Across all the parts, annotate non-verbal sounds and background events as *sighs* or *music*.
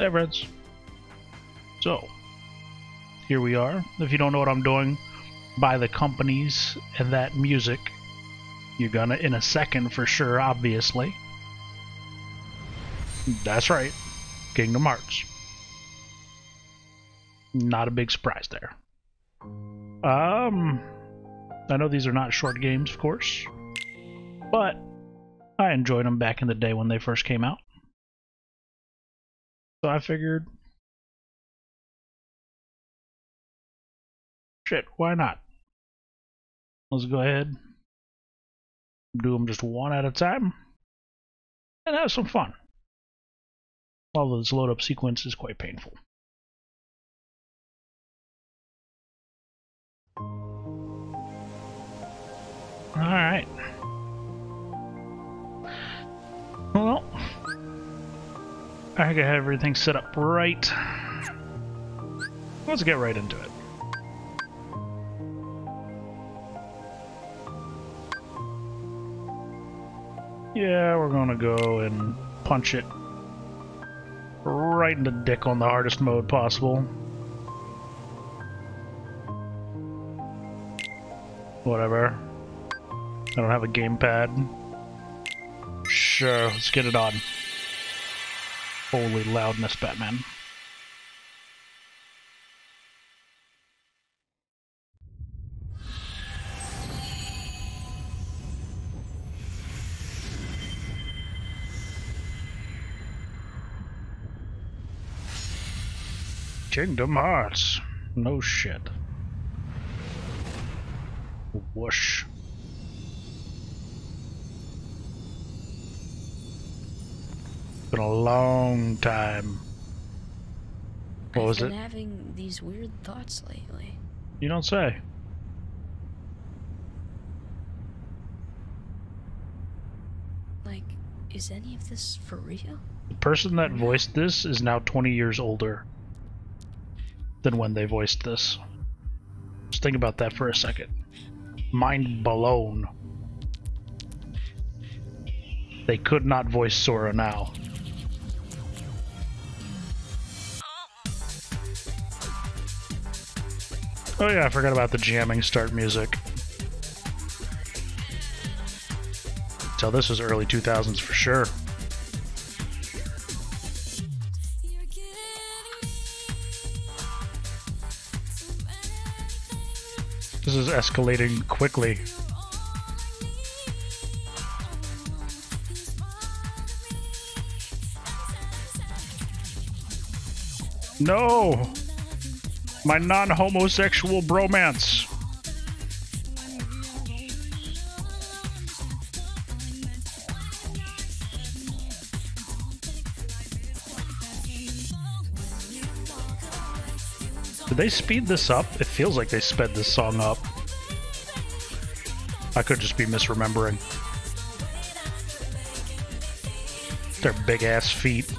Hey, friends. So, here we are. If you don't know what I'm doing by the companies and that music, you're gonna in a second for sure, obviously. That's right. Kingdom Hearts. Not a big surprise there. Um, I know these are not short games, of course, but I enjoyed them back in the day when they first came out. So I figured, shit, why not? Let's go ahead, do them just one at a time, and have some fun. Although this load up sequence is quite painful. Alright. Well, I got everything set up right. Let's get right into it. Yeah, we're gonna go and punch it right in the dick on the hardest mode possible. Whatever. I don't have a gamepad. Sure, let's get it on. Holy loudness, Batman. Kingdom Hearts. No shit. Whoosh. Been a long time. What I've was been it? having these weird thoughts lately. You don't say. Like, is any of this for real? The person that voiced this is now 20 years older than when they voiced this. Just think about that for a second. Mind blown. They could not voice Sora now. Oh yeah, I forgot about the jamming start music. So this was early 2000s for sure. This is escalating quickly. No! My non-homosexual bromance. Did they speed this up? It feels like they sped this song up. I could just be misremembering. Their big ass feet.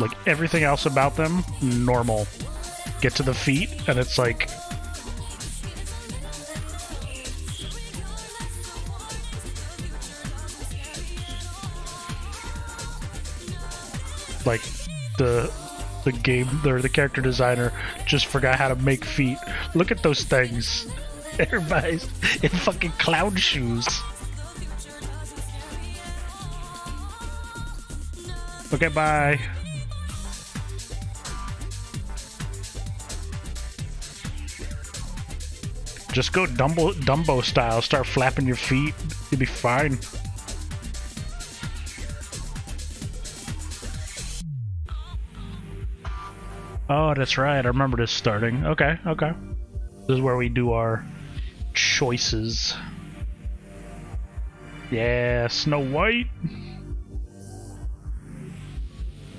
Like everything else about them, normal. Get to the feet, and it's like. Like the the game or the character designer just forgot how to make feet. Look at those things. *laughs* Everybody's in fucking clown shoes. Okay, bye. Just go Dumbo Dumbo style, start flapping your feet, you'll be fine. Oh, that's right. I remember this starting. Okay, okay. This is where we do our choices. Yeah, Snow White.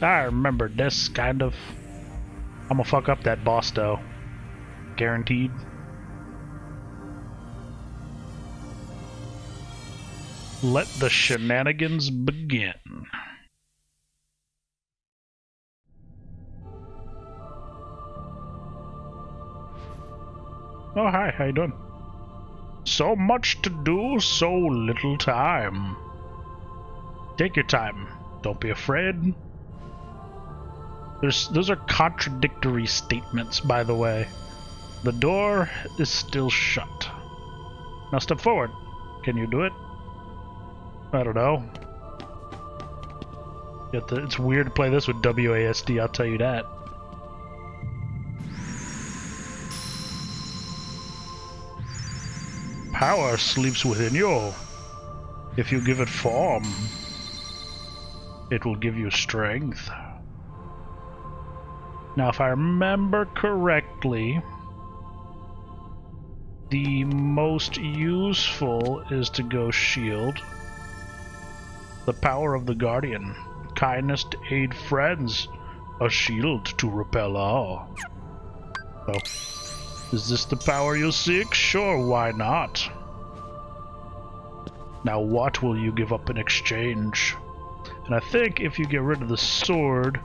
I remember this kind of. I'm gonna fuck up that boss though. Guaranteed. Let the shenanigans begin. Oh, hi, how you doing? So much to do, so little time. Take your time. Don't be afraid. There's, those are contradictory statements, by the way. The door is still shut. Now step forward. Can you do it? I don't know. To, it's weird to play this with WASD, I'll tell you that. Power sleeps within you. If you give it form, it will give you strength. Now, if I remember correctly, the most useful is to go shield. The power of the Guardian. Kindness to aid friends. A shield to repel all. Is this the power you seek? Sure, why not? Now what will you give up in exchange? And I think if you get rid of the sword,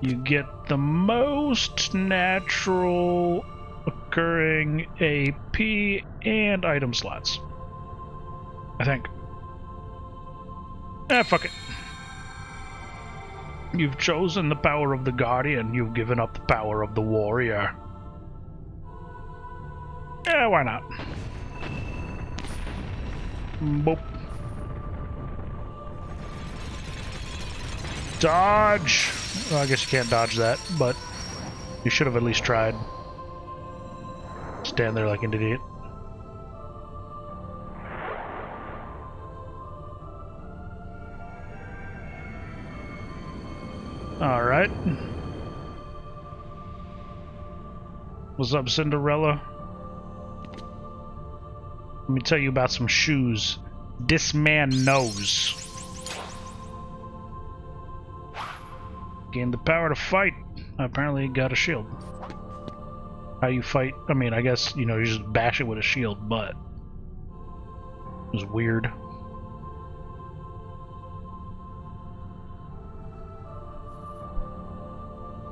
you get the most natural occurring AP and item slots. I think. Eh, fuck it. You've chosen the power of the Guardian, you've given up the power of the Warrior. Yeah, why not? Boop. Dodge! Well, I guess you can't dodge that, but you should have at least tried. Stand there like an idiot. Alright. What's up, Cinderella? Let me tell you about some shoes. This man knows. Gain the power to fight. Apparently got a shield. How you fight? I mean, I guess, you know, you just bash it with a shield, but... It was weird.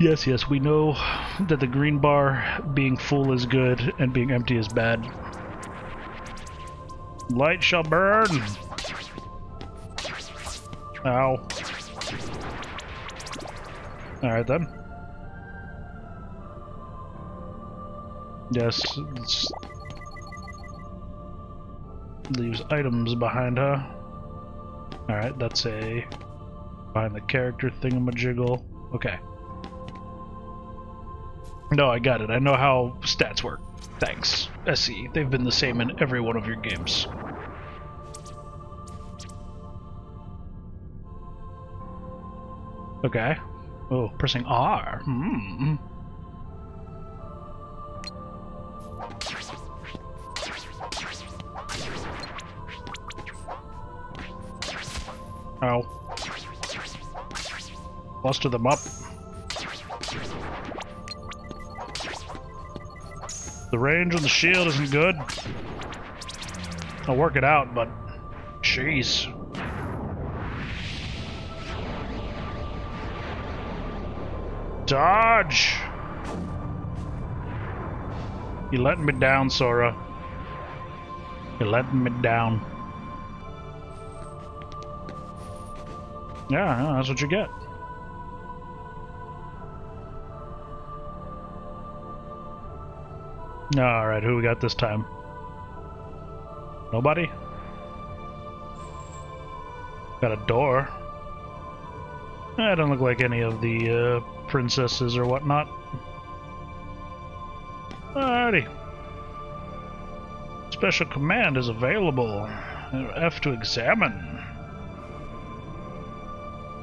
Yes, yes, we know that the green bar being full is good and being empty is bad. Light shall burn! Ow. Alright then. Yes, it's... Leaves items behind her. Alright, that's a... Behind the character thingamajiggle. Okay. No, I got it. I know how stats work. Thanks, SE. They've been the same in every one of your games. Okay. Oh, pressing R. Hmm. Oh. Busted them up. The range on the shield isn't good. I'll work it out, but... Jeez. Dodge! You're letting me down, Sora. You're letting me down. Yeah, yeah, that's what you get. Alright, who we got this time? Nobody? Got a door. I don't look like any of the uh, princesses or whatnot. Alrighty. Special command is available. F to examine.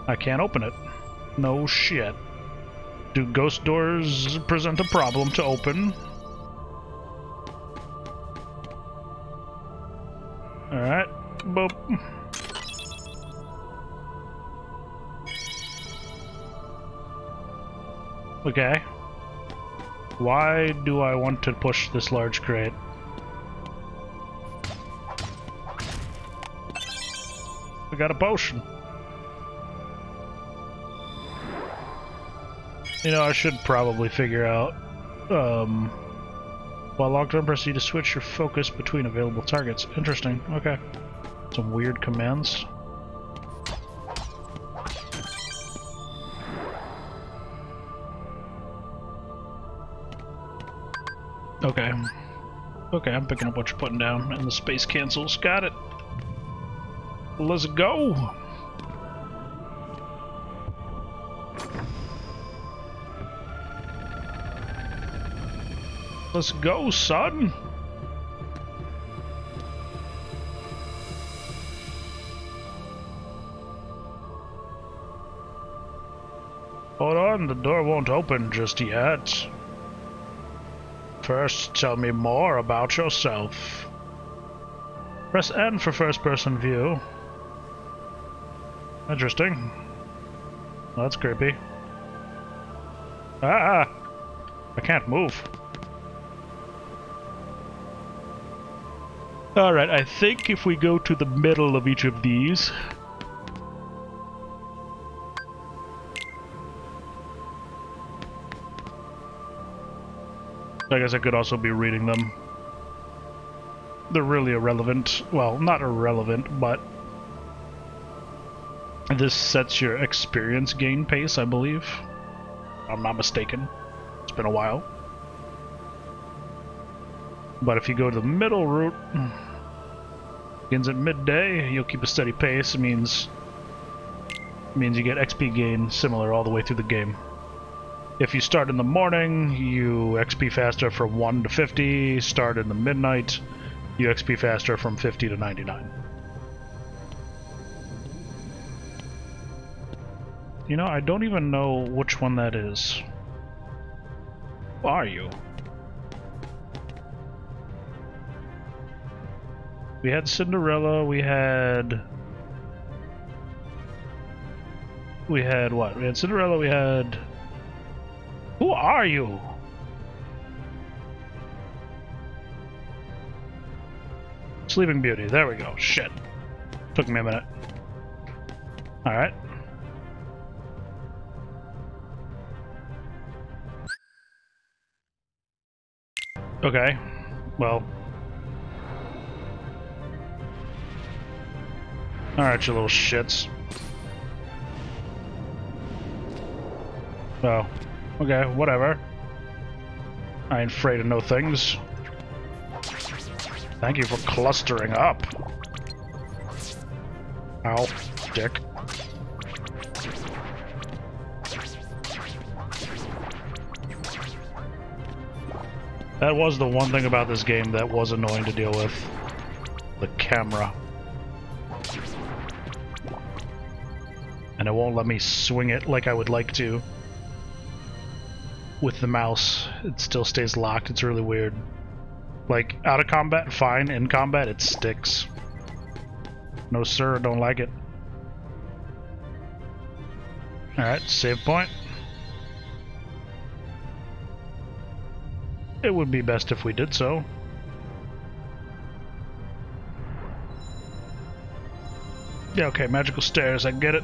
I can't open it. No shit. Do ghost doors present a problem to open? Okay. Why do I want to push this large crate? We got a potion. You know, I should probably figure out, um, while locked on, press to switch your focus between available targets. Interesting. Okay. Some weird commands. Okay. Okay, I'm picking up what you're putting down, and the space cancels. Got it. Let's go! Let's go, son! The door won't open just yet. First, tell me more about yourself. Press N for first person view. Interesting. That's creepy. Ah! I can't move. Alright, I think if we go to the middle of each of these... I guess I could also be reading them. They're really irrelevant. Well, not irrelevant, but... This sets your experience gain pace, I believe. I'm not mistaken. It's been a while. But if you go to the middle route, begins at midday, you'll keep a steady pace. It means means you get XP gain similar all the way through the game. If you start in the morning, you XP faster from 1 to 50. Start in the midnight, you XP faster from 50 to 99. You know, I don't even know which one that is. Who are you? We had Cinderella, we had... We had what? We had Cinderella, we had... Who are you? Sleeping Beauty, there we go. Shit. Took me a minute. Alright. Okay. Well. Alright, you little shits. Oh. Okay, whatever. I ain't afraid of no things. Thank you for clustering up. Ow, dick. That was the one thing about this game that was annoying to deal with. The camera. And it won't let me swing it like I would like to. With the mouse, it still stays locked. It's really weird. Like, out of combat, fine. In combat, it sticks. No sir, don't like it. Alright, save point. It would be best if we did so. Yeah, okay, magical stairs, I get it.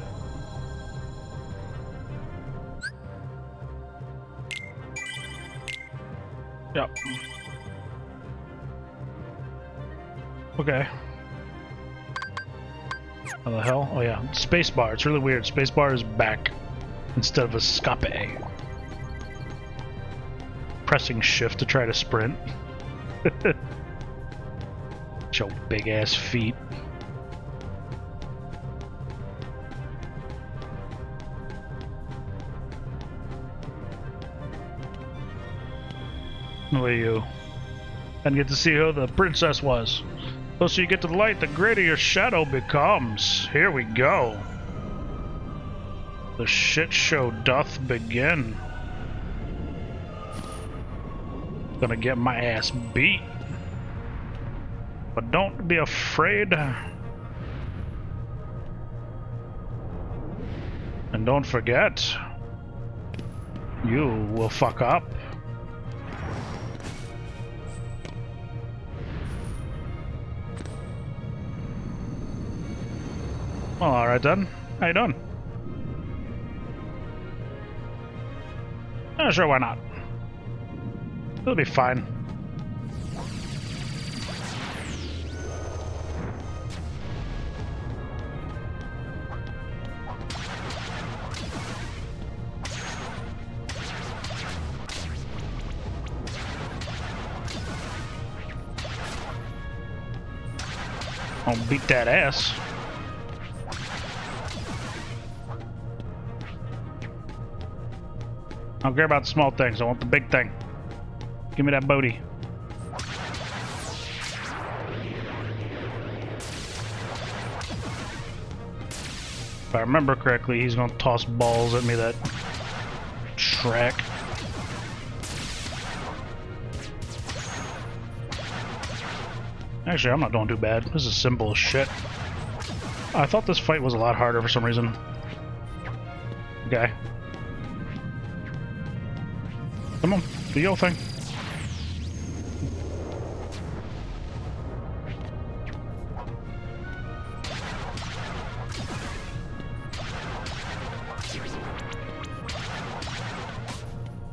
Yep. Okay. How the hell? Oh yeah, spacebar. It's really weird. Spacebar is back instead of escape. Pressing shift to try to sprint. *laughs* Show big ass feet. Are you? And get to see who the princess was. Closer you get to the light, the greater your shadow becomes. Here we go. The shit show doth begin. Gonna get my ass beat. But don't be afraid. And don't forget, you will fuck up. All right then. How you doing? Oh, sure, why not? It'll be fine. I'll beat that ass. I don't care about small things. I want the big thing. Give me that booty. If I remember correctly, he's gonna toss balls at me that Shrek. Actually, I'm not doing too bad. This is simple as shit. I thought this fight was a lot harder for some reason. Come on, do your thing.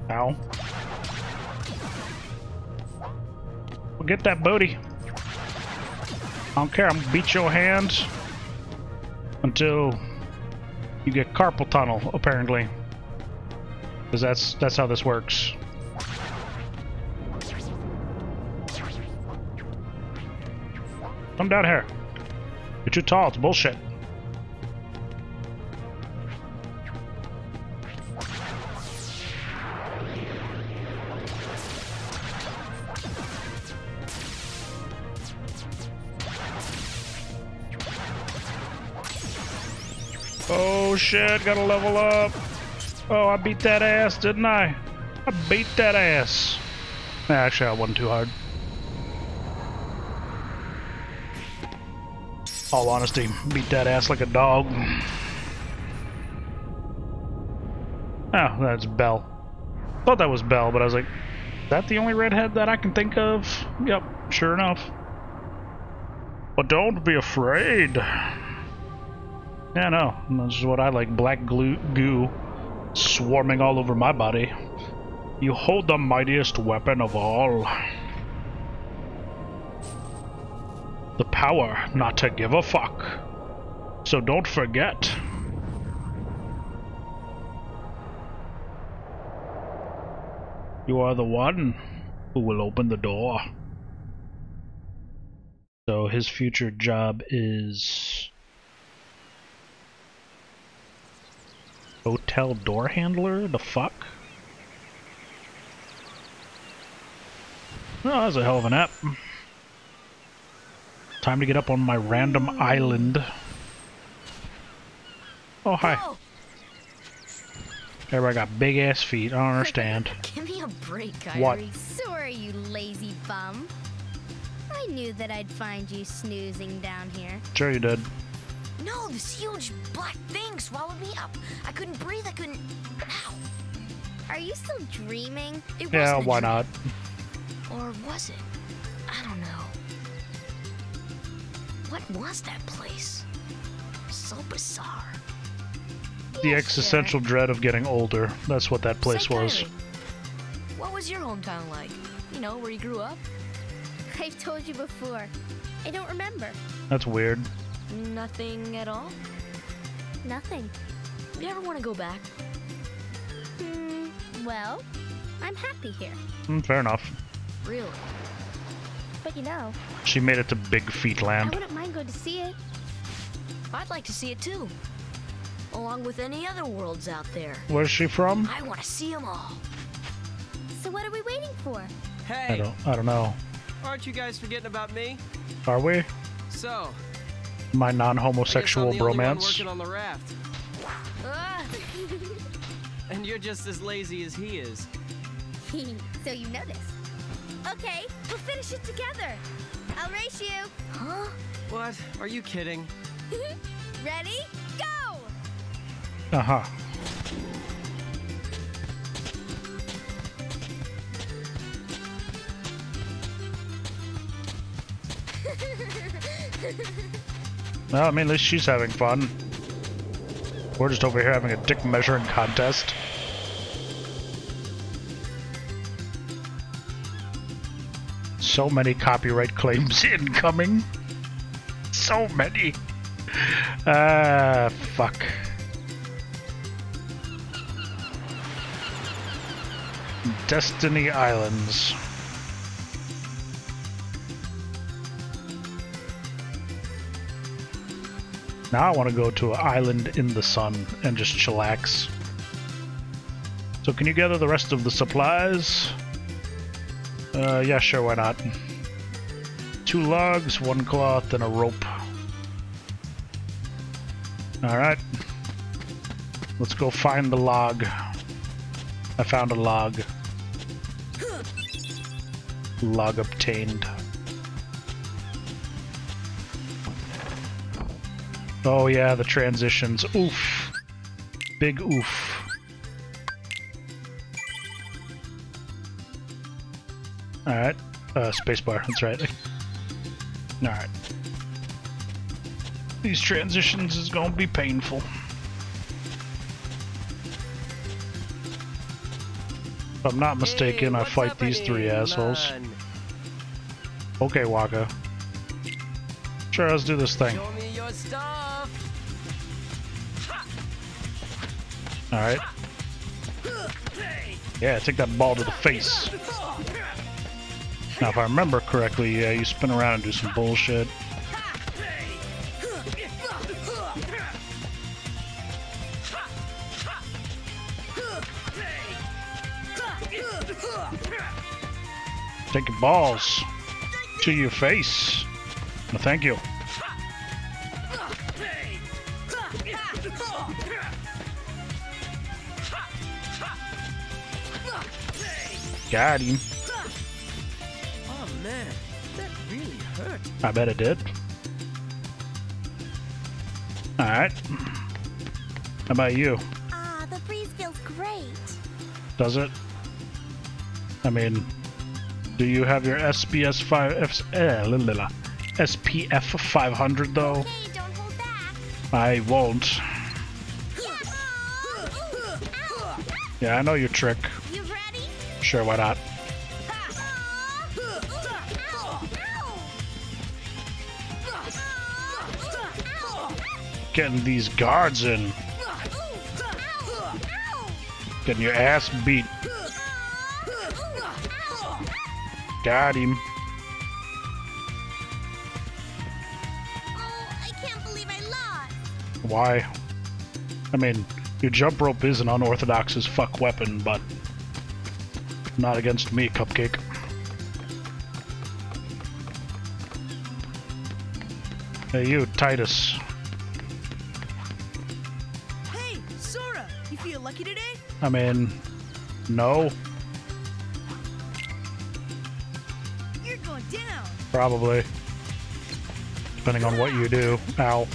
Ow. Well, get that booty. I don't care, I'm gonna beat your hands until you get carpal tunnel, apparently. Because that's that's how this works. Come down here. You're too tall, it's bullshit. Oh shit, gotta level up. Oh, I beat that ass, didn't I? I beat that ass. Actually, I wasn't too hard. All honesty, beat that ass like a dog. Oh, that's Belle. Thought that was Belle, but I was like, that the only redhead that I can think of? Yep, sure enough. But don't be afraid. Yeah, no, this is what I like. Black glue, goo swarming all over my body. You hold the mightiest weapon of all. The power not to give a fuck. So don't forget. You are the one who will open the door. So his future job is hotel door handler? The fuck? Oh, that's a hell of an app. Time to get up on my random island. Oh, hi. Oh. Whoa, Everybody got big ass feet. I don't understand. *laughs* give me a break, Kairi. What? Sorry, you lazy bum. I knew that I'd find you snoozing down here. Sure you did. No, this huge black thing swallowed me up. I couldn't breathe. I couldn't. Ow. Are you still dreaming? It Yeah, why not? Or was it? I don't know. What was that place? So bizarre. The Yeah, existential dread of getting older. That's what that place Say, was. Kairi, What was your hometown like? You know, where you grew up? I've told you before. I don't remember. That's weird. Nothing at all? Nothing. You ever want to go back? Hmm. Well, I'm happy here. Mm, fair enough. Really? But you know, She made it to Big Feet Land. I Land. wouldn't mind going to see it. I'd like to see it too. Along with any other worlds out there. Where's she from? I want to see them all. So what are we waiting for? Hey. I Hey, don't. I don't know. aren't you guys forgetting about me? Are we? So, My non-homosexual I'm only one bromance. working on the raft, Ah, *laughs* and you're just as lazy as he is. *laughs* so you know this. Okay, we'll finish it together. I'll race you. huh? What? Are you kidding? *laughs* Ready? Go! Uh huh. *laughs* Well, I mean, at least she's having fun. We're just over here having a dick measuring contest. So many copyright claims *laughs* incoming. So many. Ah, fuck. Destiny Islands. Now I want to go to an island in the sun and just chillax. So can you gather the rest of the supplies? Uh, yeah, sure, why not? Two logs, one cloth, and a rope. Alright. Let's go find the log. I found a log. Log obtained. Oh yeah, the transitions. Oof. Big oof. Alright. Uh, spacebar, that's right. Alright. These transitions is gonna be painful. If I'm not mistaken, Hey, I fight these three happening, assholes. man? Okay, Wakka. Sure, let's do this thing. Show me your stuff. Alright. Yeah, take that ball to the face. Now, if I remember correctly, yeah, you spin around and do some bullshit. Take your balls to your face. No, thank you. Got him. I bet it did. Alright. How about you? Ah, the breeze feels great. Does it? I mean, do you have your SPS 5 F, eh, la, la, la. SPF 500 though? Okay, don't hold back. I won't. Yeah, I know your trick. You ready? Sure, why not? Getting these guards in. Getting your ass beat. Got him. Why? I mean, your jump rope is an unorthodox as fuck weapon, but not against me, Cupcake. Hey, you, Tidus. I mean, no, You're going down. probably. Depending on what you do. Ow.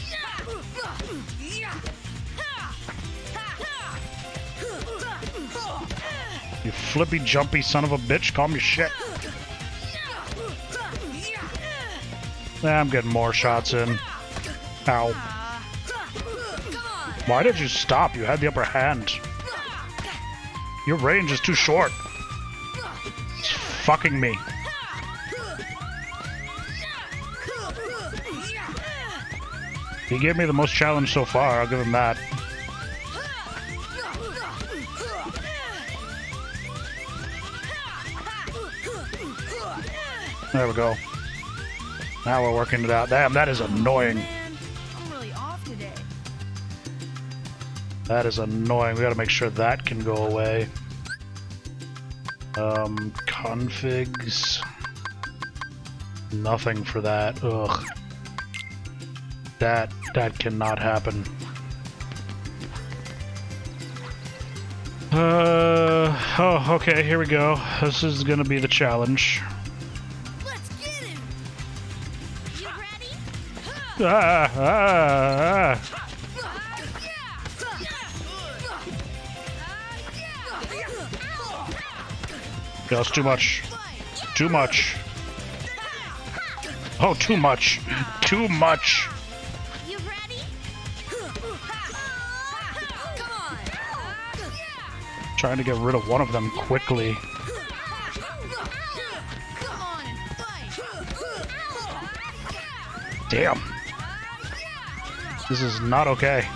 You flippy, jumpy son of a bitch. Calm your shit. I'm getting more shots in. Ow. Why did you stop? You had the upper hand. Your range is too short. It's fucking me. He gave me the most challenge so far, I'll give him that. There we go. Now we're working it out. Damn, that is annoying. That is annoying. We gotta make sure that can go away. Um, configs. Nothing for that. Ugh. That, that cannot happen. Uh, oh, okay, here we go. This is gonna be the challenge. Let's get him. You ready? Ah, ah, ah. Yeah, that's too much. Too much. Oh, too much. Too much. You ready? Trying to get rid of one of them quickly. Come on and fight. Damn. This is not okay.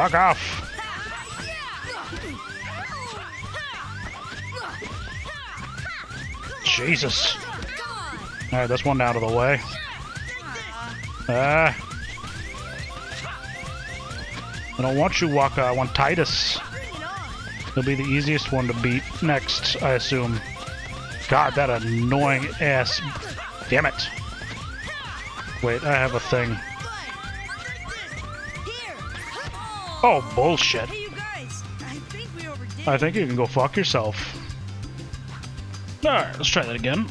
Fuck off! Jesus. Alright, that's one out of the way. Ah. I don't want you, Wakka. I want Tidus. He'll be the easiest one to beat next, I assume. God, that annoying ass. Damn it. Wait, I have a thing. Oh, bullshit. Hey, you guys. I think we I think you can go fuck yourself. Alright, let's try that again.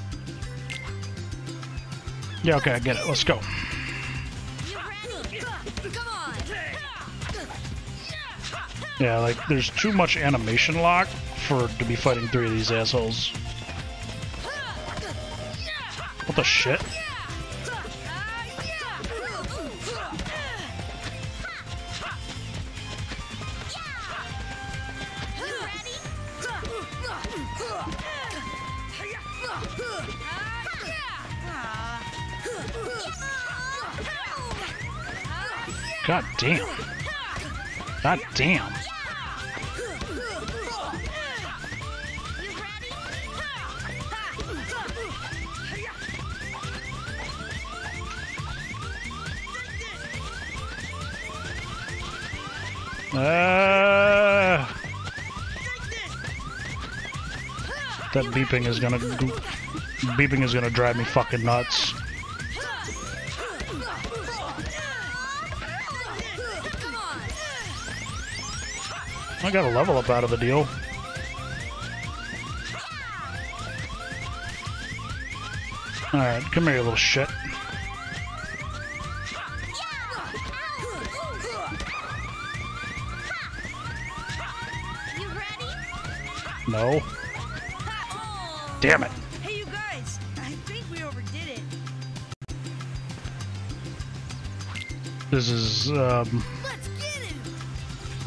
Yeah, okay, I get it. Let's go. You ready? Come on. Yeah, like, there's too much animation lock for to be fighting three of these assholes. What the shit? God damn. God damn. You? Uh, that beeping is gonna beeping is gonna drive me fucking nuts. I got a level up out of the deal. Alright, come here, you little shit. No. Damn it. Hey, you guys. I think we overdid it. This is um,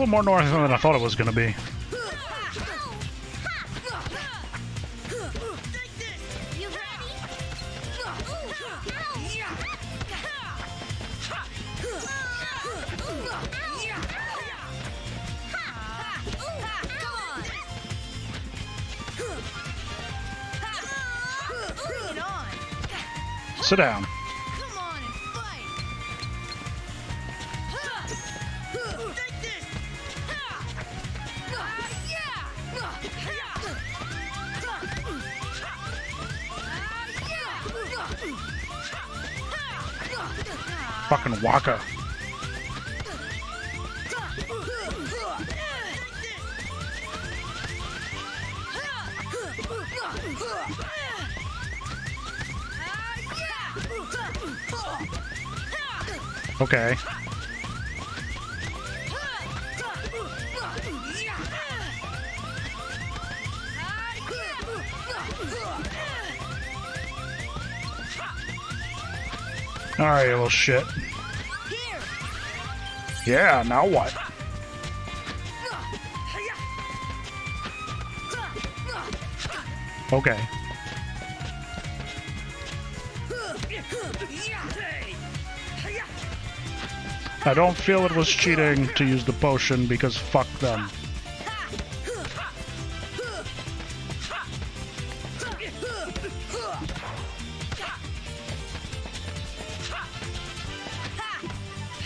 little more north than I thought it was be. Bring it on. Sit down. Fucking Wakka. Okay. Alright, little shit. Yeah, now what? Okay. I don't feel it was cheating to use the potion because fuck them.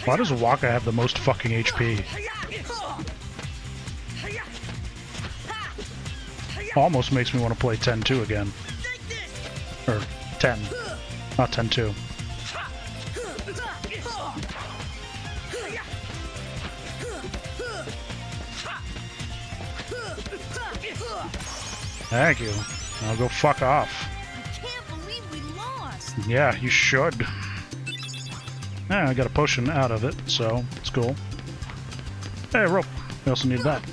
Why does Wakka have the most fucking HP? Almost makes me want to play 10-2 again. Or 10. Not 10-2. Thank you. I'll go fuck off. I can't believe we lost. Yeah, you should. Yeah, I got a potion out of it, so it's cool. Hey, rope. We also need that.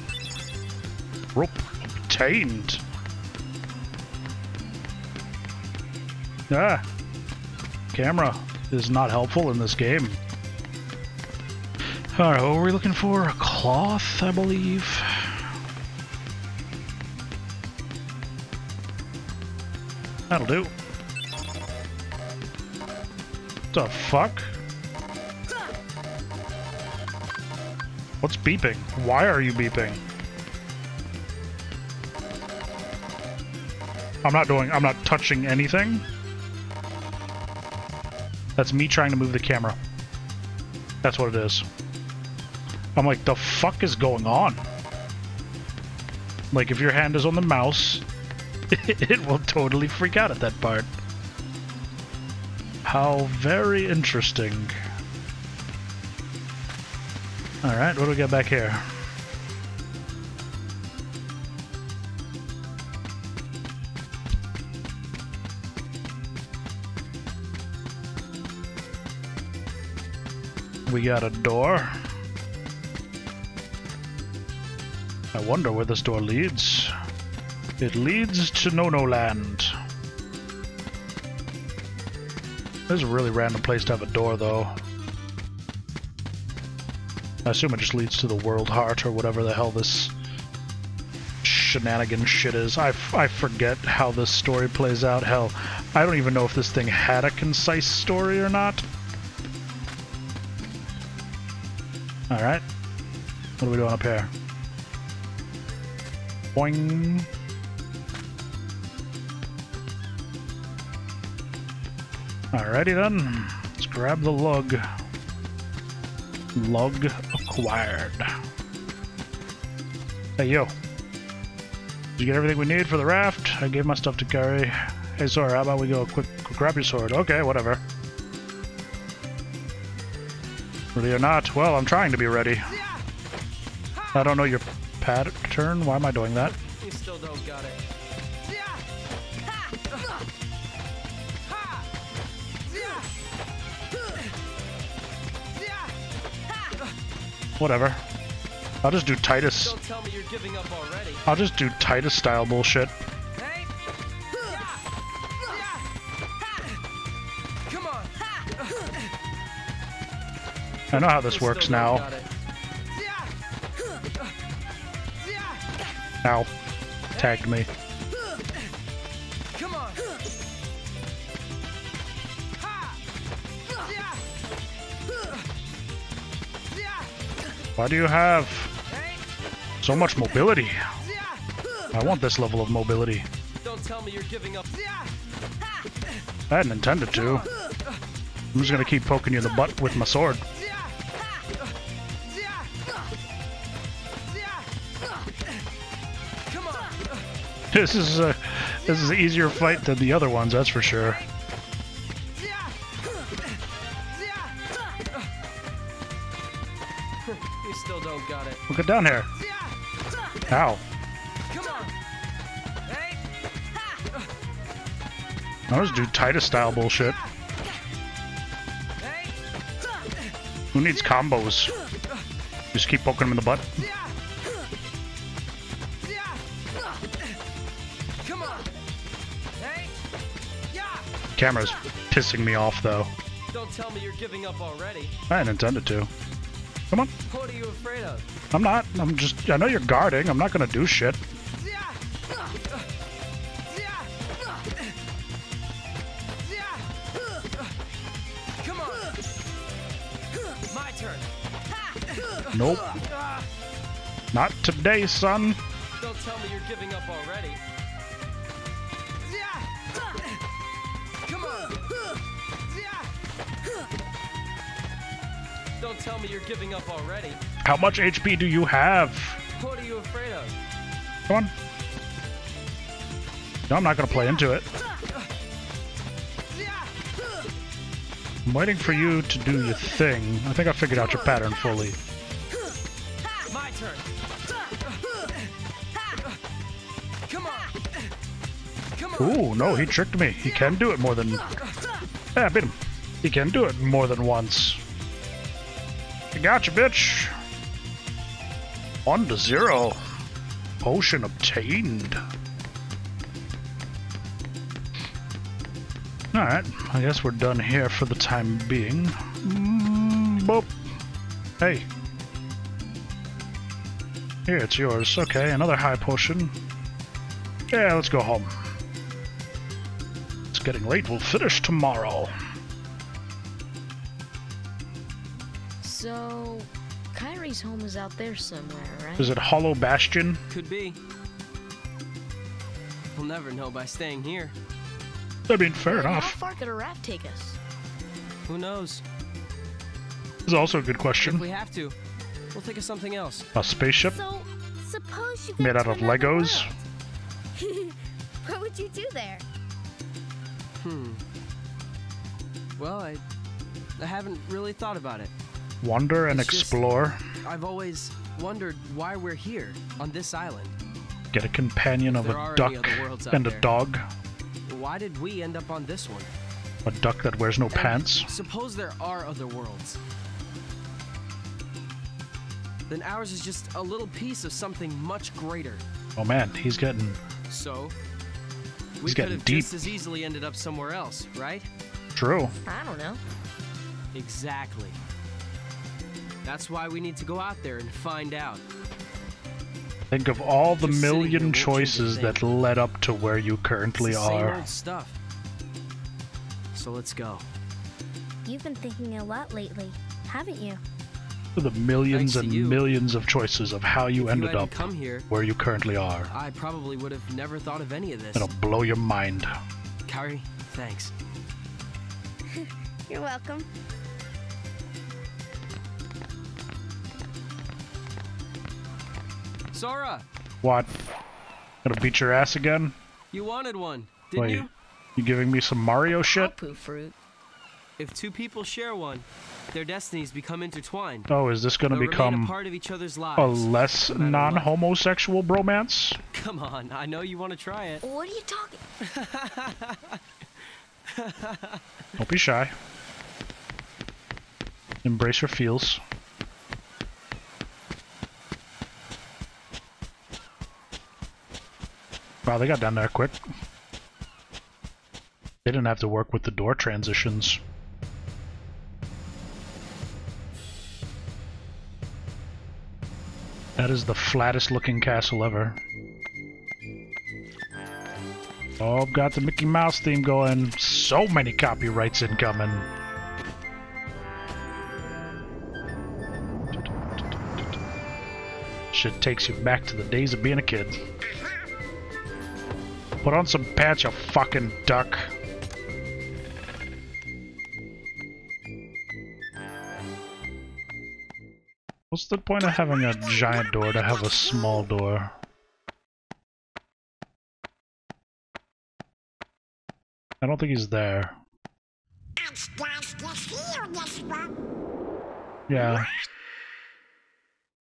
Rope obtained. Ah. Camera is not helpful in this game. Alright, what were we looking for? A cloth, I believe. That'll do. What the fuck? What's beeping? Why are you beeping? I'm not doing. I'm not touching anything. That's me trying to move the camera. That's what it is. I'm like, the fuck is going on? Like, if your hand is on the mouse, *laughs* it will totally freak out at that part. How very interesting. Alright, what do we got back here? We got a door. I wonder where this door leads. It leads to No No Land. This is a really random place to have a door, though. I assume it just leads to the World Heart or whatever the hell this shenanigan shit is. I, I forget how this story plays out. Hell, I don't even know if this thing had a concise story or not. Alright. What are we doing up here? Boing. Alrighty then. Let's grab the lug. Lug acquired. Hey, yo. Did you get everything we need for the raft? I gave my stuff to carry. Hey, Sora, how about we go quick, quick grab your sword? Okay, whatever. Ready or not? Well, I'm trying to be ready. I don't know your pattern. Why am I doing that? Whatever. I'll just do Tidus. Don't tell me you're giving up already. I'll just do Tidus style bullshit. Hey! Come on! I know how this works now. Ow. Tagged me. Why do you have so much mobility? I want this level of mobility. Don't tell me you're giving up. I hadn't intended to. I'm just gonna keep poking you in the butt with my sword. This is a this is an easier fight than the other ones, that's for sure. Don't got it. Look it down here. Ow. Come on! Hey! I'll just do Tidus style bullshit. Who needs combos? Just keep poking him in the butt. Come on! Hey! Camera's pissing me off though. Don't tell me you're giving up already. I hadn't intended to. Come on. What are you afraid of? I'm not. I'm just. I know you're guarding. I'm not gonna do shit. Come on! My turn! Nope. Ah. Not today, son. Don't tell me you're giving up already. Tell me you're giving up already. How much HP do you have? What are you afraid of? Come on. No, I'm not gonna play into it. I'm waiting for you to do your thing. I think I figured out your pattern fully. My turn! Come on! Come on! Ooh, no, he tricked me. He can do it more than... Yeah, beat him. He can do it more than once. I got you, bitch. One to zero. Potion obtained. Alright, I guess we're done here for the time being. Mm, boop. Hey. Here, it's yours. Okay, another high potion. Yeah, let's go home. It's getting late. We'll finish tomorrow. So, Kairi's home is out there somewhere, right? Is it Hollow Bastion? Could be. We'll never know by staying here. I mean, fair How enough. How far could a raft take us? Who knows? This Is also a good If question. we have to, we'll think of something else. A spaceship? So, suppose you Made out of Legos? *laughs* what would you do there? Hmm. Well, I, I haven't really thought about it. Wander and It's just- explore. I've always wondered why we're here on this island. Get a companion of There a duck any other and a there. dog. Why did we end up on this one? A duck that wears no And pants. Suppose there are other worlds. Then ours is just a little piece of something much greater. Oh man, he's getting So, He's we could getting have deep. just as easily ended up somewhere else, right? true. I don't know. Exactly. That's why we need to go out there and find out. Think of all the Just million won't change a choices that led up to where you currently it's the same are. old stuff. So let's go. You've been thinking a lot lately, haven't you? The millions Thanks and you. millions of choices of how you if ended you up come here, where you currently are. I probably would have never thought of any of this. It'll blow your mind. Kairi, thanks. *laughs* You're welcome. Sora, What? Gonna beat your ass again? you wanted one, didn't Wait, you? you giving me some Mario shit? poo fruit. If two people share one, their destinies become intertwined. Oh, is this gonna become a part of each other's a less no non-homosexual bromance? Come on, I know you want to try it. What are you talking? Don't be shy. Embrace your feels. Wow, they got down there quick. They didn't have to work with the door transitions. That is the flattest looking castle ever. Oh, I've got the Mickey Mouse theme going. So many copyrights incoming. Shit takes you back to the days of being a kid. Put on some pants, you fucking duck. What's the point of having a giant door to have a small door? I don't think he's there. Yeah.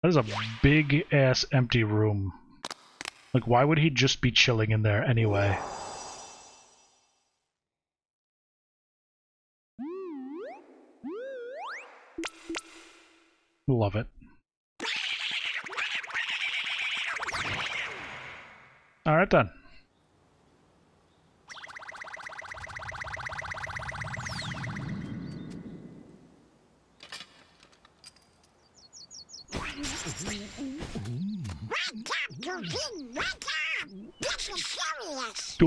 That is a big ass empty room. Like, why would he just be chilling in there anyway? Love it. Alright then.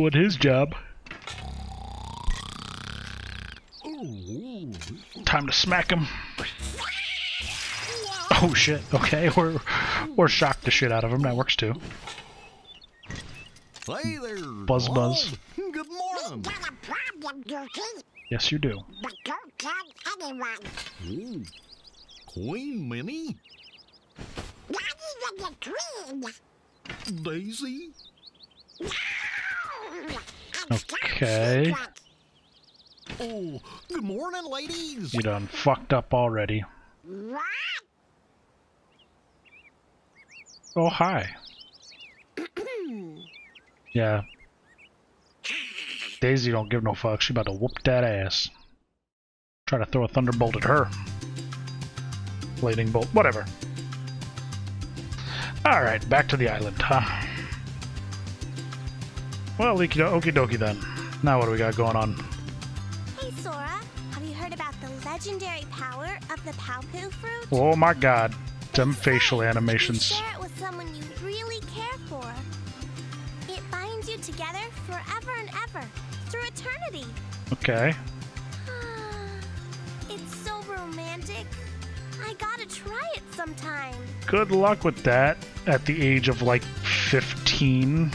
Doing his job. Time to smack him. Oh shit, okay, or or shock the shit out of him, that works too. Hey there. Buzz, buzz. Good morning. got a problem, Dookie, Yes you do. but don't tell anyone. Ooh. Queen Minnie? Not even the queen. Daisy? And Okay. Oh, good morning, ladies. You done fucked up already. Oh hi. *clears throat* yeah. Daisy don't give no fuck. She about to whoop that ass. Try to throw a thunderbolt at her. Lightning bolt, whatever. Alright, back to the island, huh? Well, okie okie dokie then. Now what do we got going on? Hey, Sora, have you heard about the legendary power of the Paopu fruit? Oh my god. Them facial animations. share it with someone you really care for. It binds you together forever and ever, through eternity. Okay. *sighs* it's so romantic. I gotta try it sometime. Good luck with that at the age of like 15.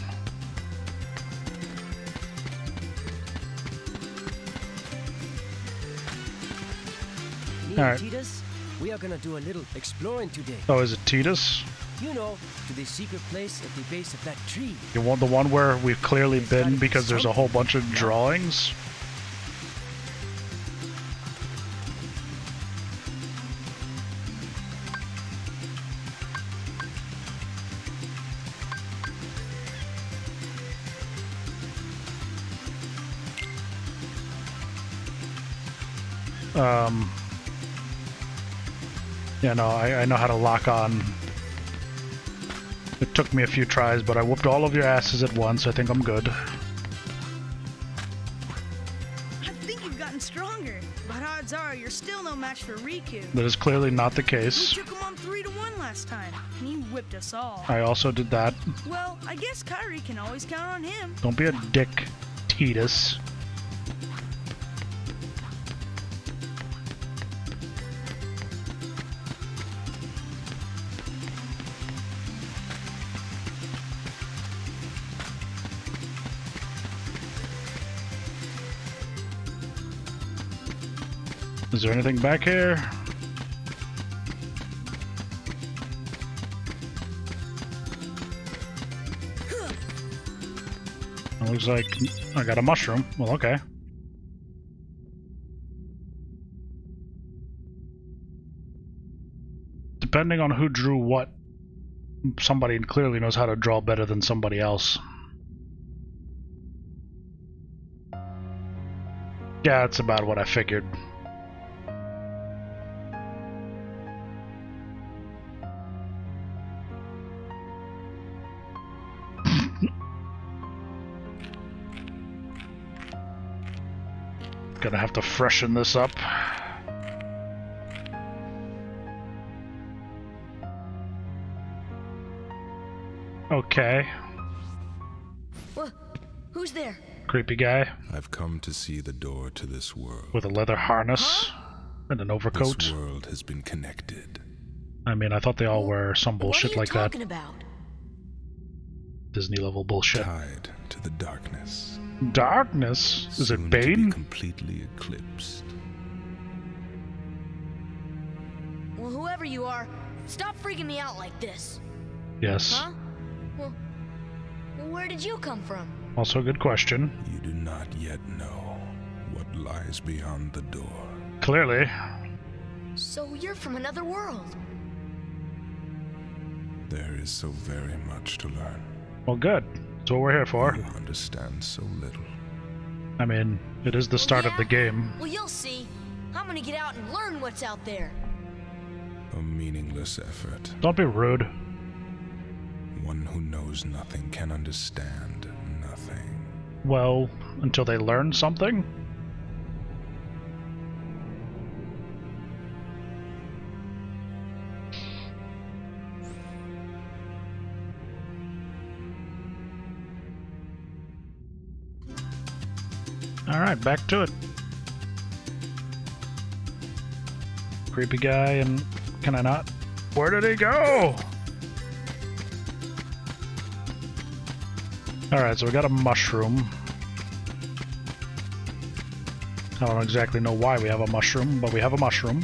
Tidus. We are gonna do a little exploring today. Oh, is it Tidus? You know, to the secret place at the base of that tree. You want the one where we've clearly been because there's a whole bunch of drawings? Um, yeah, no, I, I know how to lock on it took me a few tries, but I whooped all of your asses at once. I think I'm good. I think you've gotten stronger, but odds are you're still no match for Riku. That is clearly not the case. We took him on three to one last time, and he whipped us all. I also did that. Well, I guess Kairi can always count on him. Don't be a dick, Tidus. Is there anything back here? It looks like I got a mushroom. Well, okay. Depending on who drew what, somebody clearly knows how to draw better than somebody else. Yeah, that's about what I figured. Gonna have to freshen this up. Okay, Wha Who's there? creepy guy I've come to see the door to this world. with a leather harness and an overcoat. This world has been connected. I mean, I thought they all were some what are bullshit you like that. talking about? Disney level bullshit. Tied to the darkness. Darkness? Is soon it to be Bane? completely eclipsed. Well, whoever you are, stop freaking me out like this. Yes. Huh? Well, well, where did you come from? Also a good question. You do not yet know what lies beyond the door. Clearly. So you're from another world. There is so very much to learn. Well, good. That's what we're here for. You understand so little. I mean, it is the start of the game. Well, you'll see. I'm gonna get out and learn what's out there. A meaningless effort. Don't be rude. One who knows nothing can understand nothing. Well, until they learn something? Alright, back to it. Creepy guy, and can I not? Where did he go? Alright, so we got a mushroom. I don't exactly know why we have a mushroom, but we have a mushroom.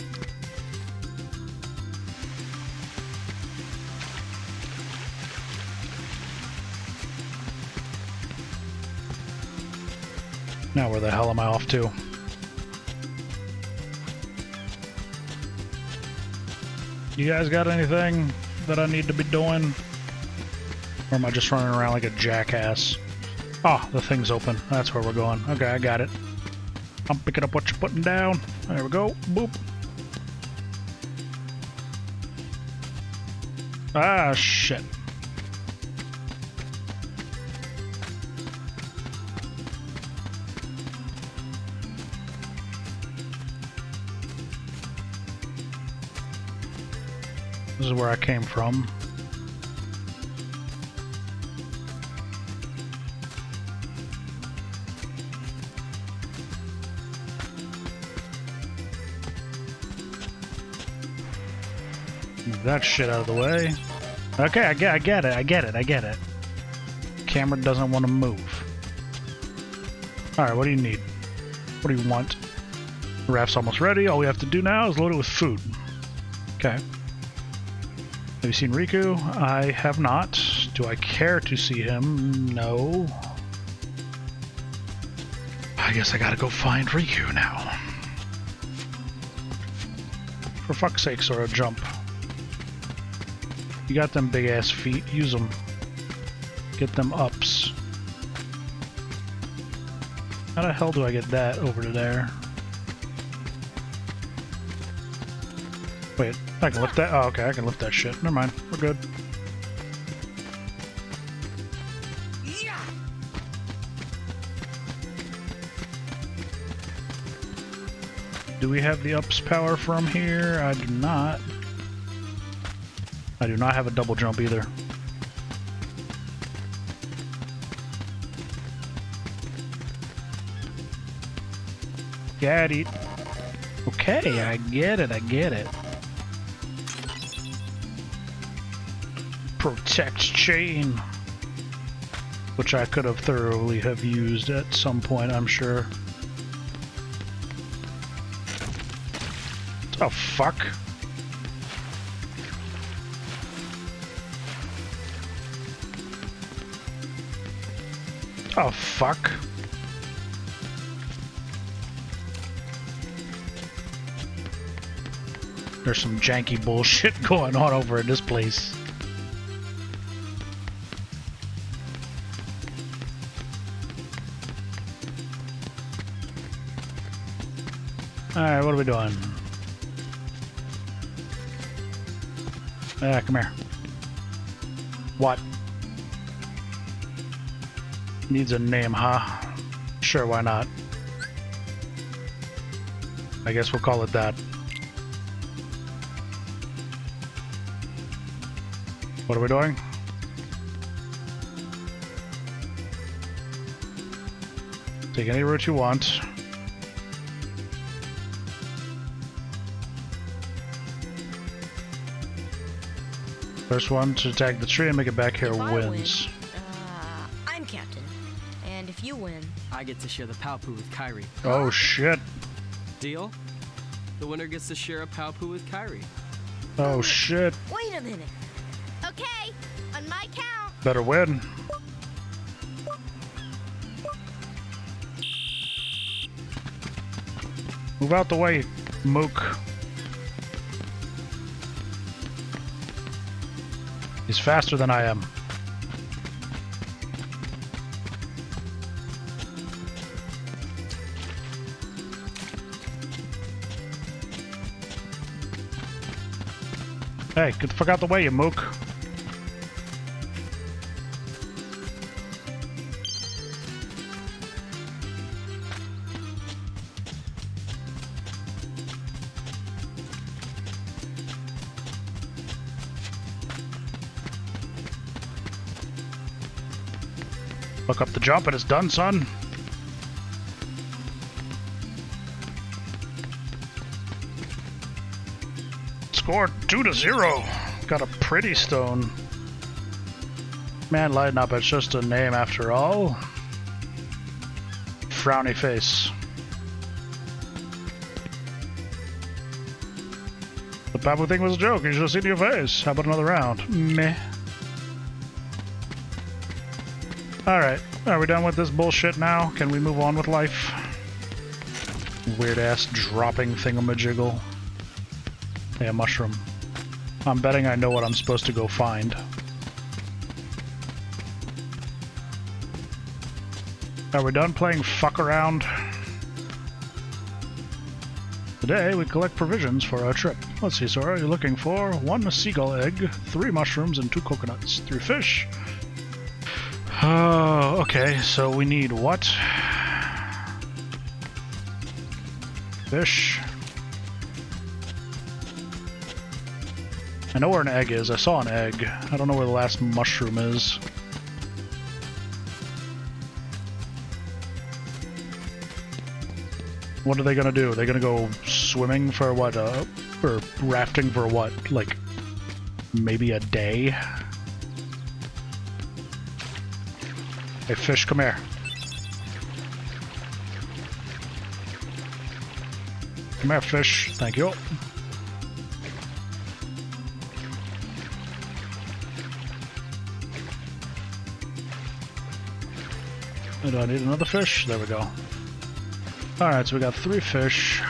Now where the hell am I off to? You guys got anything that I need to be doing? Or am I just running around like a jackass? Oh, the thing's open. That's where we're going. Okay, I got it. I'm picking up what you're putting down. There we go. Boop. Ah, shit. This is where I came from. That shit out of the way. Okay, I get, I get it, I get it, I get it. Camera doesn't want to move. Alright, what do you need? What do you want? Raft's almost ready. All we have to do now is load it with food. Okay. Have you seen Riku? I have not. Do I care to see him? No. I guess I gotta go find Riku now. For fuck's sake, Sora, jump. You got them big ass feet, use them. Get them ups. How the hell do I get that over to there? Wait, I can lift that? Oh, okay, I can lift that shit. Never mind, we're good. Do we have the ups power from here? I do not. I do not have a double jump either. Got it. Okay, I get it, I get it. Protect chain. Which I could have thoroughly have used at some point, I'm sure. Oh, fuck. Oh, fuck. There's some janky bullshit *laughs* going on over in this place. What are we doing? Ah, come here. What? Needs a name, huh? Sure, why not? I guess we'll call it that. What are we doing? Take any route you want. First one to attack the tree and make it back here If I wins. Win, uh, I'm captain. And if you win, I get to share the Paopu with Kairi. Oh shit. Deal? The winner gets to share a Paopu with Kairi. Oh shit. wait a minute. Okay, on my count. Better win. Move out the way, Mook. He's faster than I am. Hey, get the way, you Mook. Up the jump and it's done, son. Score two to zero. Got a pretty stone. Man, lighten up. It's just a name after all. Frowny face. The Paopu thing was a joke. You should have seen your face. How about another round? Meh. Alright, are we done with this bullshit now? Can we move on with life? Weird ass dropping thingamajiggle. Hey, a mushroom. I'm betting I know what I'm supposed to go find. Are we done playing fuck around? Today we collect provisions for our trip. Let's see, Sora, you're you looking for one seagull egg, three mushrooms, and two coconuts, three fish, Oh, okay, so we need what? Fish. I know where an egg is. I saw an egg. I don't know where the last mushroom is. What are they gonna do? Are they gonna go swimming for what? Uh, or rafting for what? Like, maybe a day? Hey, fish, come here. Come here, fish. Thank you. Do I need another fish? There we go. Alright, so we got three fish.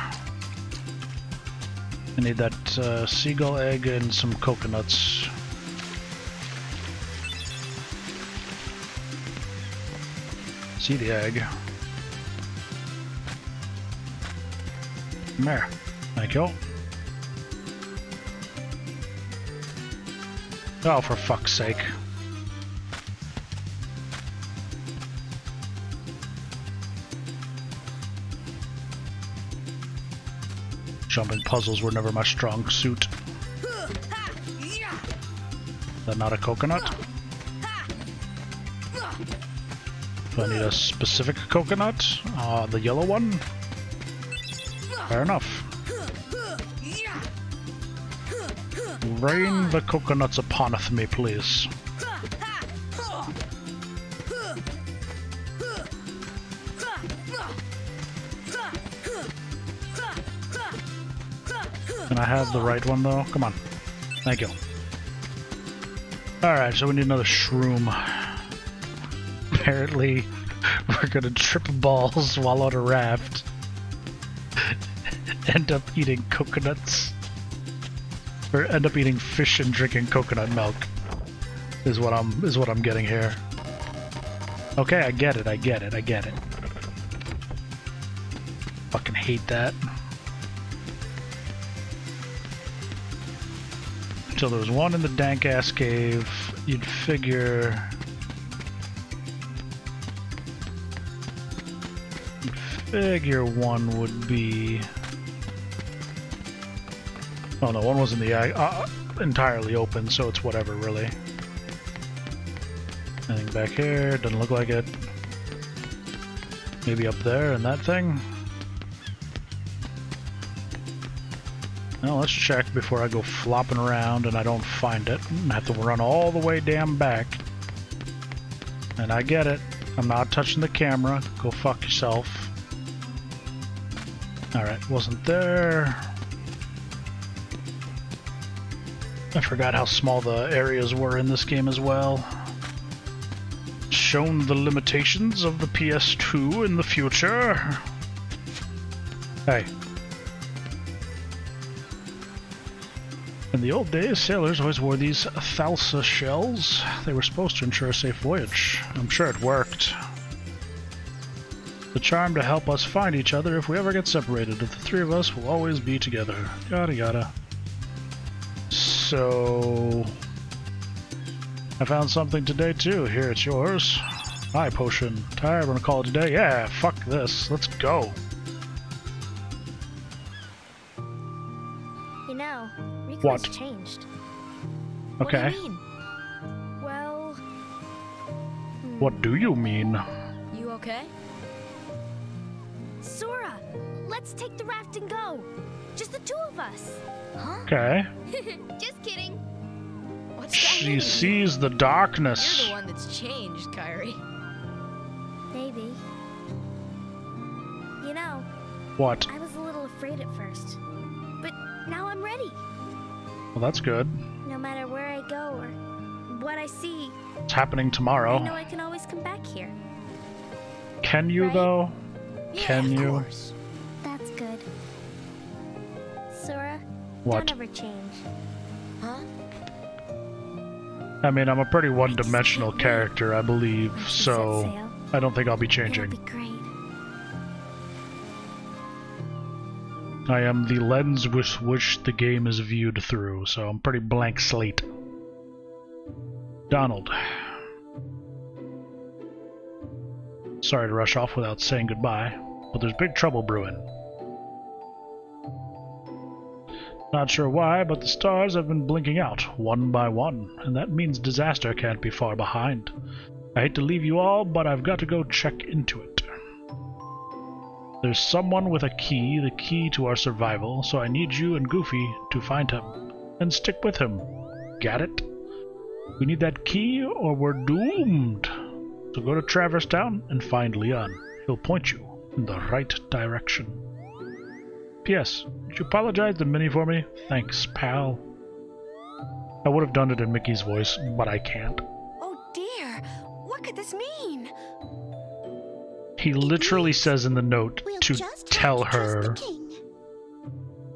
I need that uh, seagull egg and some coconuts. See the egg. Come here. Thank you. Oh, for fuck's sake. Jumping puzzles were never my strong suit. That not a coconut? I need a specific coconut? Uh, the yellow one? Fair enough. Rain the coconuts uponeth me, please. Can I have the right one though? Come on. Thank you. Alright, so we need another shroom. *laughs* Apparently, we're gonna trip balls while on a raft. end up eating coconuts. Or end up eating fish and drinking coconut milk. Is what I'm is what I'm getting here. Okay, I get it, I get it, I get it. Fucking hate that. So there was one in the dank ass cave. You'd figure. Figure one would be. Oh no, one was in the ag- uh, entirely open, so it's whatever, really. Anything back here? Doesn't look like it. Maybe up there in that thing? Now let's check before I go flopping around and I don't find it. I have to run all the way damn back. And I get it. I'm not touching the camera. Go fuck yourself. Alright, wasn't there. I forgot how small the areas were in this game as well. Shown the limitations of the PS2 in the future. Hey, In the old days, sailors always wore these thalassa shells. They were supposed to ensure a safe voyage. I'm sure it worked. The charm to help us find each other if we ever get separated. The three of us will always be together. Yada yada. So... I found something today too. Here, it's yours. Hi, potion. Tired, wanna call it a day? Yeah, fuck this. Let's go. You know, Riku's What? changed. Okay. What do you mean? Well, hmm. What do you mean? You okay? Let's take the raft and go. Just the two of us. Huh? Okay. *laughs* Just kidding. What's She mean? sees the darkness. You're the one that's changed, Kairi. Maybe. You know, What? I was a little afraid at first. But now I'm ready. Well, that's good. No matter where I go or what I see, It's happening tomorrow. I know I can always come back here. Can you, Right? though? Yeah, Can of you? course. That's good. Sora, What? don't ever change. Huh? I mean, I'm a pretty one-dimensional mm-hmm. character, I believe, When she set so I don't think I'll be it'll changing. be great. I am the lens with which the game is viewed through, so I'm pretty blank slate. Donald. Sorry to rush off without saying goodbye, but there's big trouble brewing. Not sure why, but the stars have been blinking out, one by one, and that means disaster can't be far behind. I hate to leave you all, but I've got to go check into it. There's someone with a key, the key to our survival, so I need you and Goofy to find him. And stick with him. Got it? We need that key or we're doomed. So go to Traverse Town and find Leon. He'll point you in the right direction. P.S. Would you apologize to Minnie for me? Thanks, pal. I would have done it in Mickey's voice, but I can't. Oh dear, what could this mean? He literally says in the note We'll to tell her.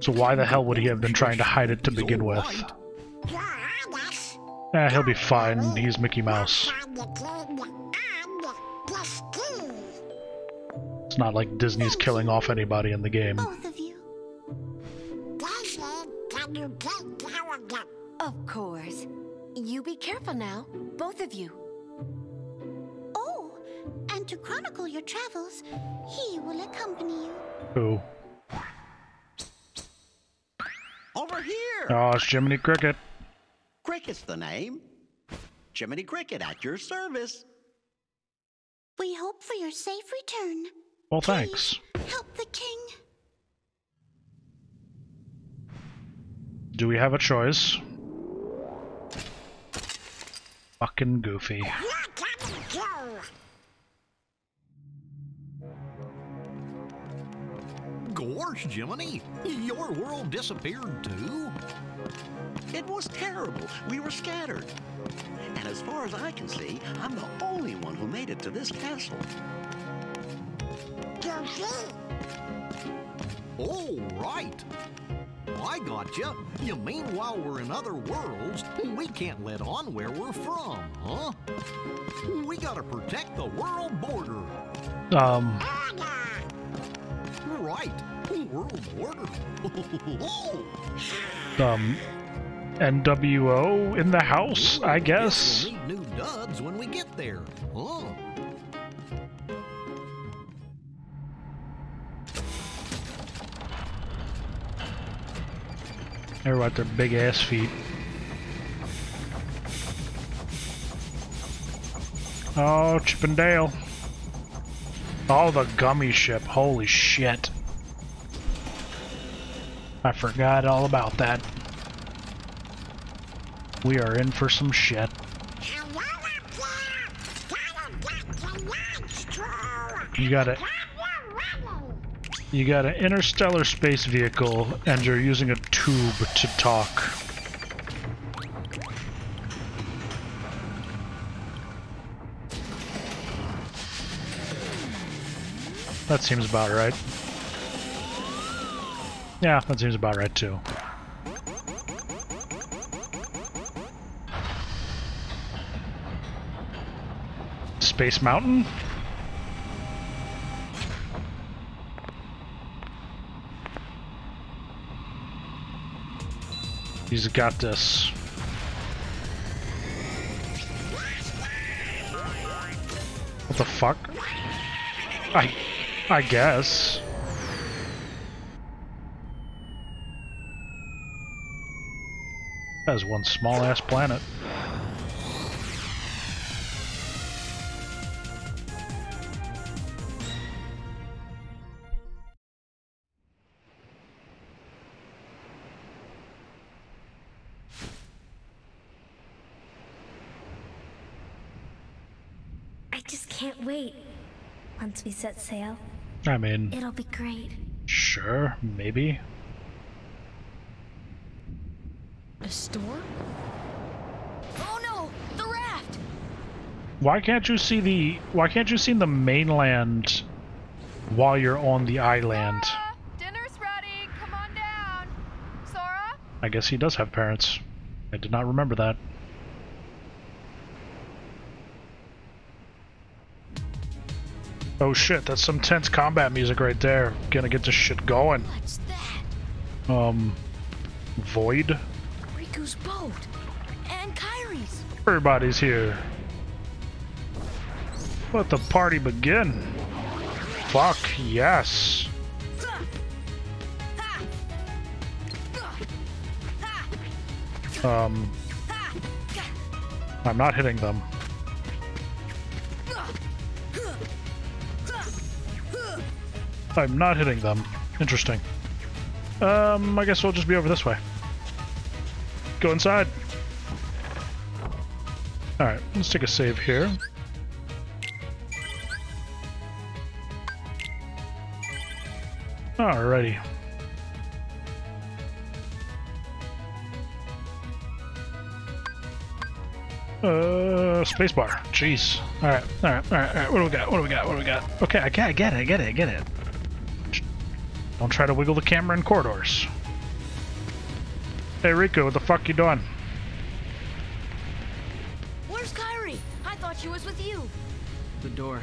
So why the hell would he have been trying to hide it to begin with? Eh, he'll be fine. He's Mickey Mouse. And the king and the king. It's not like Disney's killing off anybody in the game. Both of you. Can you take care of that? Of course. You be careful now, both of you. Oh, and to chronicle your travels, he will accompany you. Who? Over here! Oh, it's Jiminy Cricket. Cricket's the name. Jiminy Cricket at your service. We hope for your safe return. Well, thanks. Please help the king. Do we have a choice? Fucking goofy. You're coming too. Gosh, Jiminy, your world disappeared too? It was terrible. We were scattered. And as far as I can see, I'm the only one who made it to this castle. Goofy. Oh, right. I gotcha. You You mean while we're in other worlds, we can't let on where we're from, huh? We gotta protect the world border. Um, Right. World border. *laughs* um, NWO in the house, I guess. We'll need new duds when we get there, They're about their big ass feet. Oh, Chip and Dale. Oh, the gummi ship. Holy shit. I forgot all about that. We are in for some shit. Hello up there. Gotta get to Nightstrew. You got a When you're ready. You got an interstellar space vehicle and you're using a tube to talk. That seems about right. Yeah, that seems about right too. Space Mountain? He's got this. What the fuck? I I guess. That is one small ass planet. Can't wait. Once we set sail, I mean, it'll be great. sure, maybe. A storm? Oh no! The raft! Why can't you see the why can't you see the mainland while you're on the island? Ah, dinner's ready. Come on down. Sora? I guess he does have parents. I did not remember that. Oh shit, that's some tense combat music right there. Gonna get this shit going. What's that? Um, Void? Riku's boat! And Kairi's! Everybody's here. Let the party begin. Fuck yes. Um, I'm not hitting them. I'm not hitting them. Interesting. Um, I guess we'll just be over this way. Go inside. Alright, let's take a save here. Alrighty. Uh, spacebar. Jeez. Alright, alright, alright, alright. What do we got? What do we got? What do we got? Okay, I, I get it, I get it, I get it. Don't try to wiggle the camera in corridors. Hey, Riku, what the fuck you doing? Where's Kairi? I thought she was with you. The door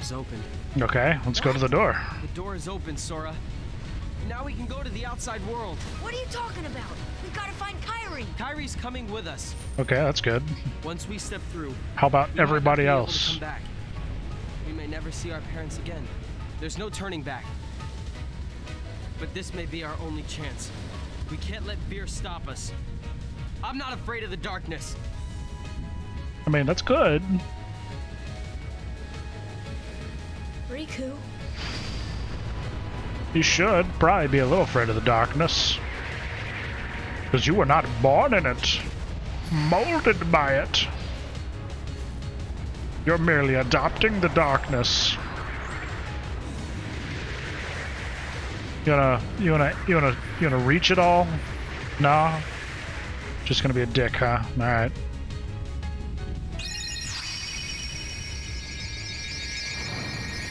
is open. Okay, let's go to the door. The door is open, Sora. Now we can go to the outside world. What are you talking about? We gotta find Kairi. Kairi's coming with us. Okay, that's good. Once we step through, How about we everybody be able to else? come back. We may never see our parents again. There's no turning back. But this may be our only chance. We can't let fear stop us. I'm not afraid of the darkness. I mean, that's good. Riku. You should probably be a little afraid of the darkness. Because you were not born in it, molded by it. You're merely adopting the darkness. You wanna, you wanna, you wanna, you wanna reach it all? No? Just gonna be a dick, huh? Alright.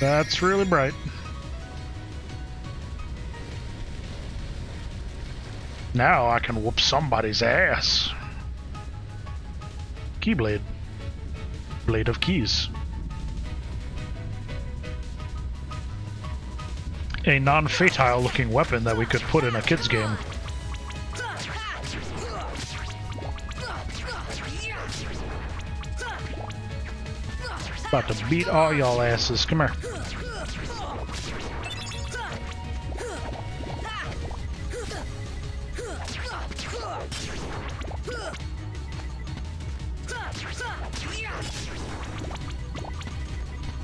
That's really bright. Now I can whoop somebody's ass. Keyblade. Blade of keys. A non-fatile looking weapon that we could put in a kid's game. About to beat all y'all asses. Come here.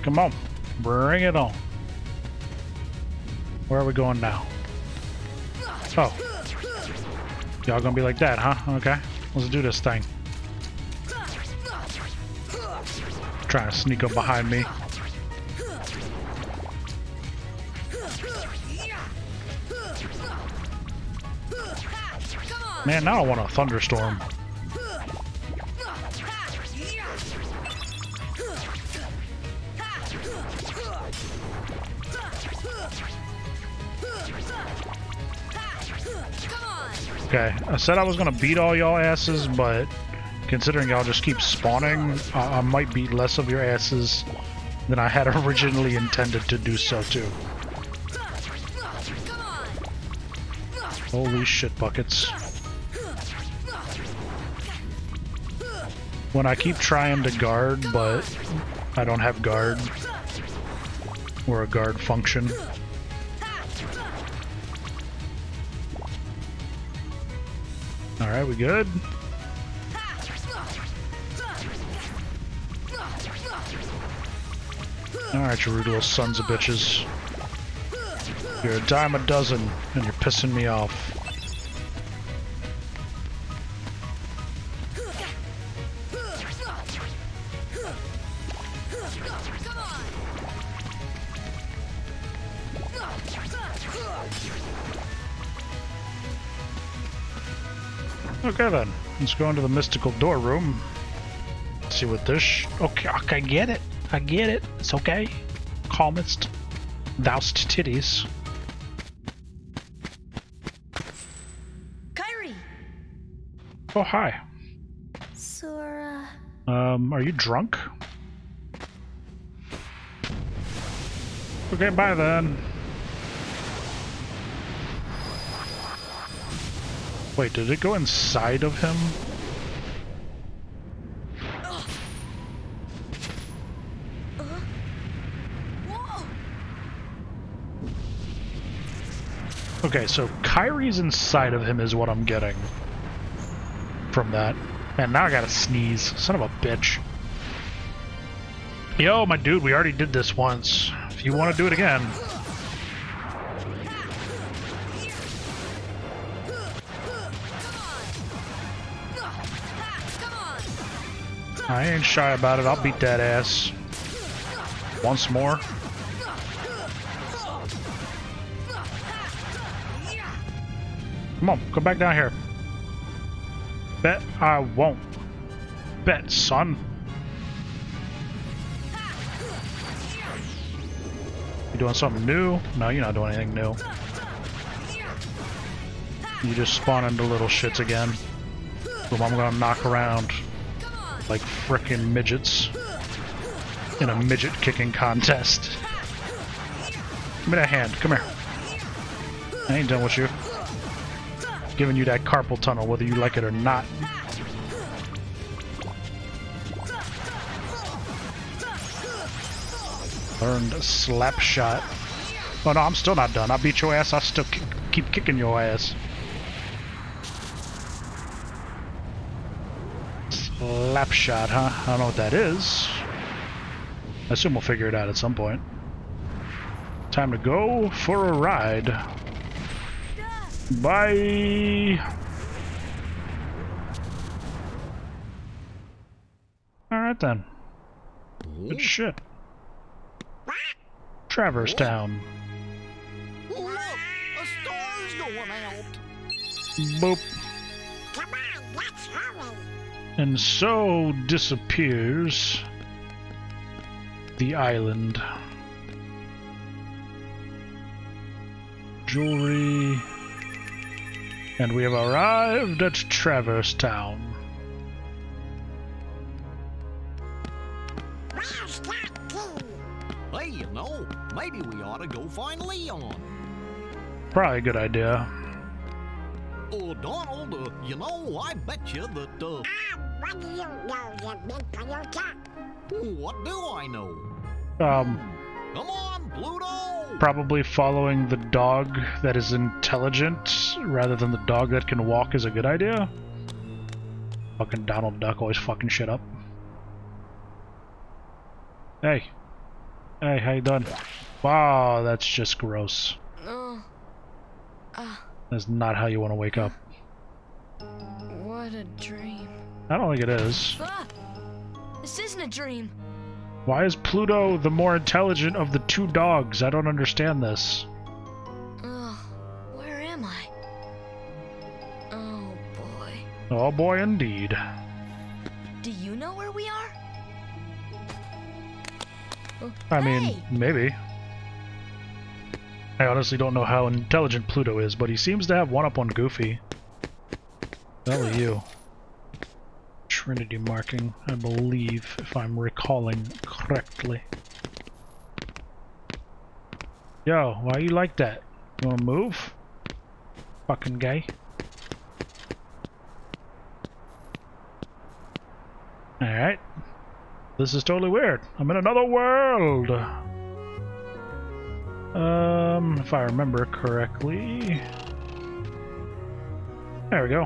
Come on. Bring it on. Where are we going now? Oh. Y'all gonna be like that, huh? Okay. Let's do this thing. Trying to sneak up behind me. Man, now I want a thunderstorm. Okay, I said I was gonna beat all y'all asses, but considering y'all just keep spawning, I, I might beat less of your asses than I had *laughs* originally intended to do so too. Holy shit buckets. When I keep trying to guard, but I don't have guard, or a guard function. Alright, we good? Alright, you rude little sons of bitches. You're a dime a dozen, and you're pissing me off. Okay then, let's go into the mystical door room. See what this. Okay, okay, I get it. I get it. It's okay. Calmest, thoust titties. Kairi. Oh hi. Sora. Um, are you drunk? Okay, bye then. Wait, did it go inside of him? Okay, so Kairi's inside of him is what I'm getting from that. And now I gotta sneeze. Son of a bitch. Yo, my dude, we already did this once. If you want to do it again. I ain't shy about it. I'll beat that ass. Once more. Come on, come back down here. Bet I won't. Bet, son. You doing something new? No, you're not doing anything new. You just spawn into little shits again. Whom I'm gonna knock around like frickin' midgets in a midget kicking contest. Give me that hand. Come here. I ain't done with you. Giving you that carpal tunnel, whether you like it or not. Learned slap shot. Oh no, I'm still not done. I beat your ass. I still keep kicking your ass. Slap shot, huh? I don't know what that is. I assume we'll figure it out at some point. Time to go for a ride. Bye! Alright then. Good shit. Traverse Town. Look, a star's going out. Boop. And so disappears the island. Jewelry. And we have arrived at Traverse Town. Where's that key? Hey, you know, maybe we ought to go find Leon. Probably a good idea. Oh, Donald, uh, you know, I bet you that, uh, Ah, what do you know, you big Toyota? what do I know? Um, Come on, Pluto! probably following the dog that is intelligent rather than the dog that can walk is a good idea. Fucking Donald Duck always fucking shit up. Hey. Hey, how you doing? Wow, that's just gross. Oh. Ah, That's not how you want to wake up. what a dream. I don't think it is. Ah! This isn't a dream. Why is Pluto the more intelligent of the two dogs? I don't understand this. Ugh, where am I? Oh boy. Oh boy, indeed. Do you know where we are? I mean, maybe. I honestly don't know how intelligent Pluto is, but he seems to have one up on Goofy. Hell you? Trinity marking, I believe, if I'm recalling correctly. Yo, why you like that? You wanna move? Fucking gay. Alright. This is totally weird. I'm in another world! Um, if I remember correctly... There we go.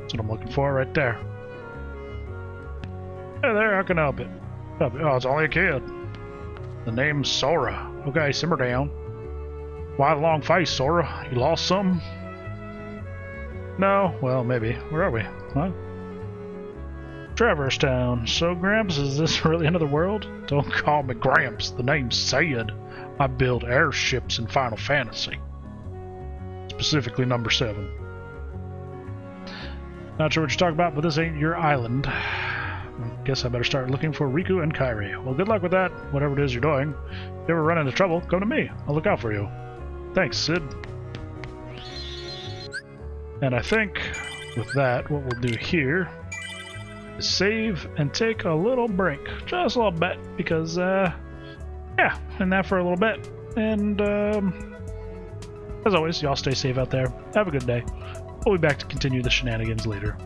That's what I'm looking for right there. Hey there, how can I help it? Oh, it's only a kid. The name's Sora. Okay, simmer down. Why the long face, Sora? You lost something? No? Well, maybe. Where are we? Huh? Traverse Town. So, Gramps, is this *laughs* really another world? Don't call me Gramps. The name's Cid. I build airships in Final Fantasy. Specifically number 7. Not sure what you're talking about, but this ain't your island. I guess I better start looking for Riku and Kairi. Well, good luck with that, whatever it is you're doing. If you ever run into trouble, come to me. I'll look out for you. Thanks, Cid. And I think with that, what we'll do here is save and take a little break. Just a little bit, because, uh, yeah, and that for a little bit. And, um, as always, y'all stay safe out there. Have a good day. We'll be back to continue the shenanigans later.